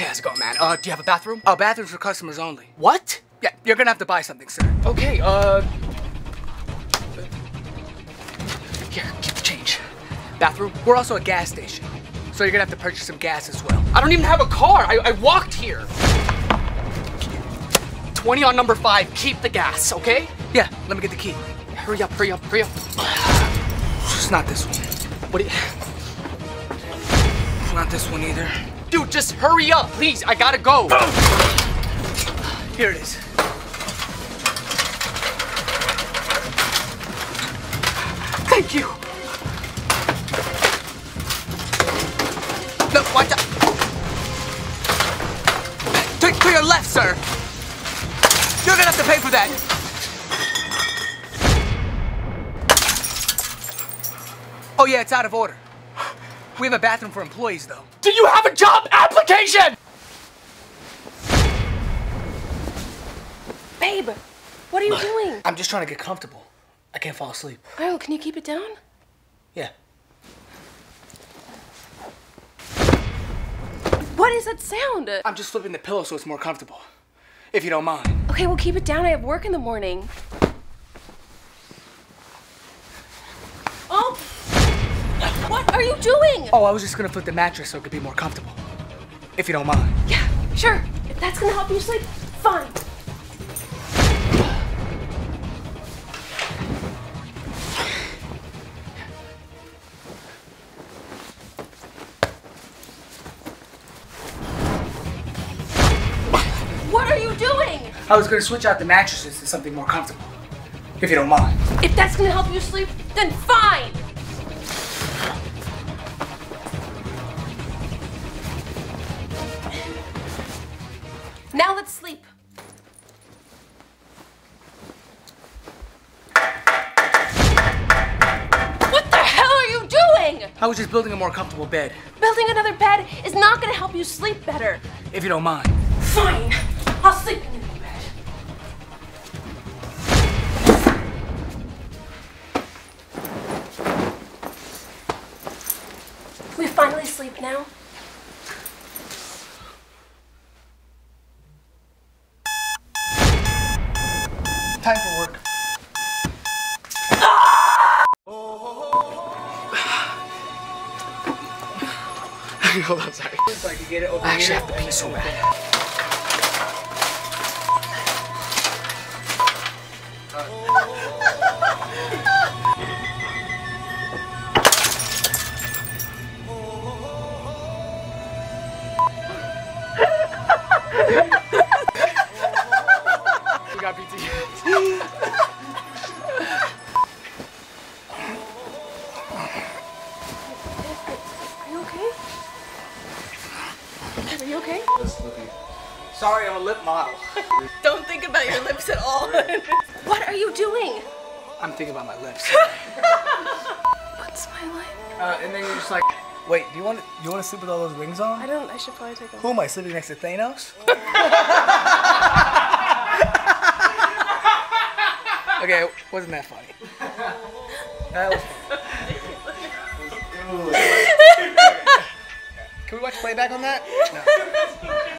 Hey, how's it going, man? Uh, do you have a bathroom? Oh, bathrooms for customers only. What? Yeah, you're gonna have to buy something, sir. Okay, uh, Here, keep the change. Bathroom? We're also a gas station. So you're gonna have to purchase some gas as well. I don't even have a car. I, I walked here. 20 on number five. Keep the gas, okay? Yeah, let me get the key. Hurry up, hurry up, hurry up. It's not this one. What do you... It's not this one either. Dude, just hurry up, please. I gotta go. Here it is. Thank you. No, watch out. To, to your left, sir. You're gonna have to pay for that. Oh yeah, it's out of order. We have a bathroom for employees, though. Do you have a job application? Babe, what are you doing? I'm just trying to get comfortable. I can't fall asleep. Oh, can you keep it down? Yeah. What is that sound? I'm just flipping the pillow so it's more comfortable. If you don't mind. Okay, well, keep it down. I have work in the morning. Oh! What are you doing? Oh, I was just gonna flip the mattress so it could be more comfortable. If you don't mind. Yeah, sure. If that's gonna help you sleep, fine. What are you doing? I was gonna switch out the mattresses to something more comfortable. If you don't mind. If that's gonna help you sleep, then fine. Now let's sleep. What the hell are you doing? I was just building a more comfortable bed. Building another bed is not gonna help you sleep better. If you don't mind. Fine. I'll sleep in the new bed. We finally sleep now. Time for work. Hold on, sorry. So I can get it over I actually here. have to pee so bad. We got PT. You okay? Sorry, I'm a lip model. Don't think about your lips at all. What are you doing? I'm thinking about my lips. What's my life? Uh, and then you're just like, wait, do you want to, you want to sleep with all those rings on? I don't. I should probably take them. Who am I sleeping next to Thanos? okay, wasn't that funny? That was funny. Can we watch playback on that? No.